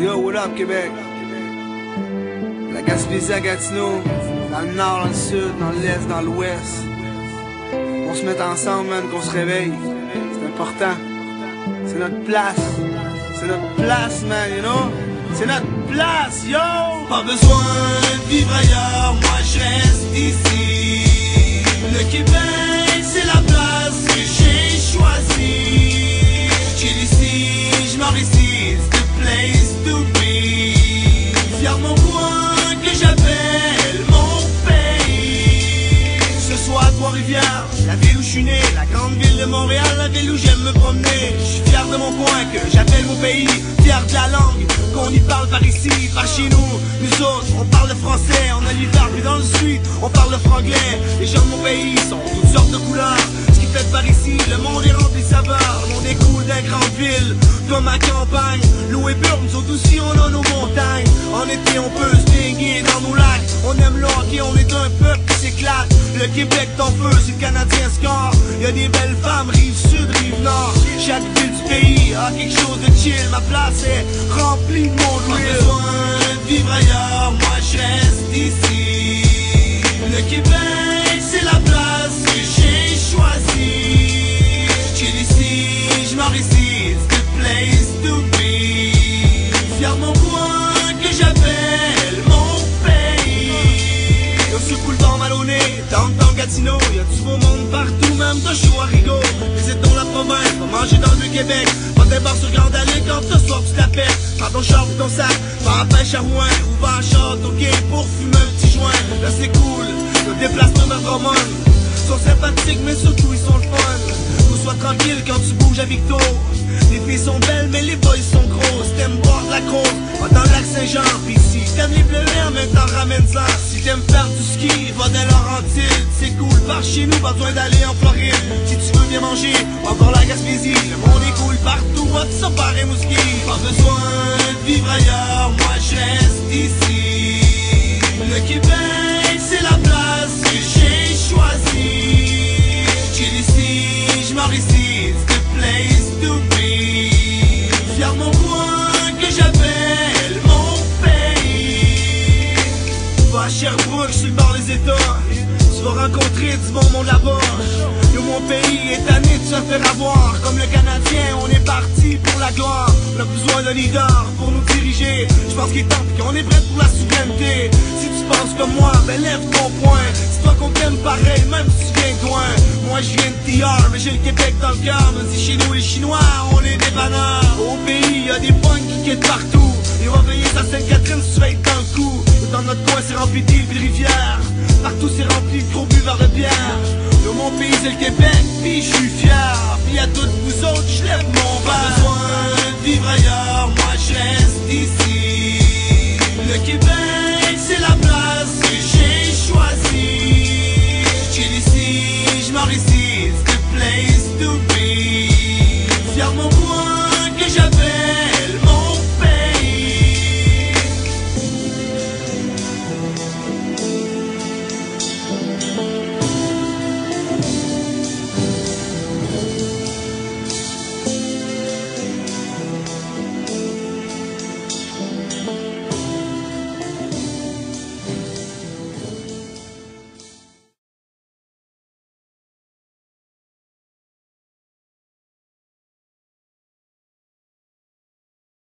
Yo, what up, Québec? La Gaspésie à Gatineau, dans le nord, dans le sud, dans l'est, dans l'ouest. On se met ensemble, man, qu'on se réveille. C'est important. C'est notre place. C'est notre place, man, you know? C'est notre place, yo! Pas besoin de vivre ailleurs, moi je reste ici. Le Québec, c'est la place que j'ai choisie. Chill ici, je m'en ici, la ville où je suis né, la grande ville de Montréal, la ville où j'aime me promener. Je suis fier de mon coin que j'appelle mon pays, fier de la langue qu'on y parle par ici, par chez nous. Nous autres, on parle le français, on a l'hiver, puis dans le sud, on parle le franglais. Les gens de mon pays sont toutes sortes de couleurs. Ce qui fait par ici, le monde est rempli de saveurs. Le monde cool des grandes villes, comme ma campagne. L'eau est pure, nous autres aussi, on a nos montagnes. En été, on peut se baigner dans nos lacs. On aime le hockey, on est un peuple qui s'éclate. Le Québec t'en feu, si le Canadien score. Y a des belles femmes, rive sud, rive nord. Chaque ville du pays a quelque chose de chill. Ma place est remplie de monde Pas besoin de vivre ailleurs, moi je reste ici. Le Québec, c'est la place que j'ai choisie. Chill ici, je m'en ici, it's the place to be. Fier mon coin que j'appelle Malonné, dans Gatineau, y'a du beau monde partout, même de chaud à Rigaud. Dans la province, va manger dans le Québec. De bar sur Grande Allée quand ce soir tu t'appelles. Prends ton char ou ton sac, va à pêche à Rouen, ou va à Châteauguay pour fumer un petit joint. Là c'est cool, le déplacement dans Drummond. Sont sympathiques, mais surtout ils sont le fun. Ou sois tranquille quand tu bouges à Victo. Les filles sont belles, mais les boys sont grosses. T'aimes boire de la crosse, va dans lac Saint-Jean. Pis si t'aimes les bleus mais t'en ramènes ça. Si t'aimes faire du ski, va dans Laurentide. C'est cool, par chez nous, pas besoin d'aller en Floride. Si tu veux bien manger, encore la Gaspésie. Le monde est cool partout, va te par Rimouski. Pas Tu vas rencontrer du bon monde là-bas. Mon pays est tanné de se faire avoir. Comme le Canadien, on est parti pour la gloire. On a besoin d'un leader pour nous diriger. Je pense qu'il est temps qu'on est prêt pour la souveraineté. Si tu penses comme moi, ben lève ton poing. C'est toi qu'on t'aime pareil, même si tu viens de loin. Moi je viens de TR, mais j'ai le Québec dans le cœur. Me dis chez nous les Chinois, on est des banneurs. Au pays, y a des points qui quittent partout. Et va veiller à Sainte-Catherine si tu vas être dans le coup. Dans notre coin, c'est rempli d'îles rivières. Partout c'est rempli de gros de bière. De mon pays c'est le Québec, puis je suis fier. Puis à d'autres vous autres, je lève mon bas. Pas besoin de vivre ailleurs, moi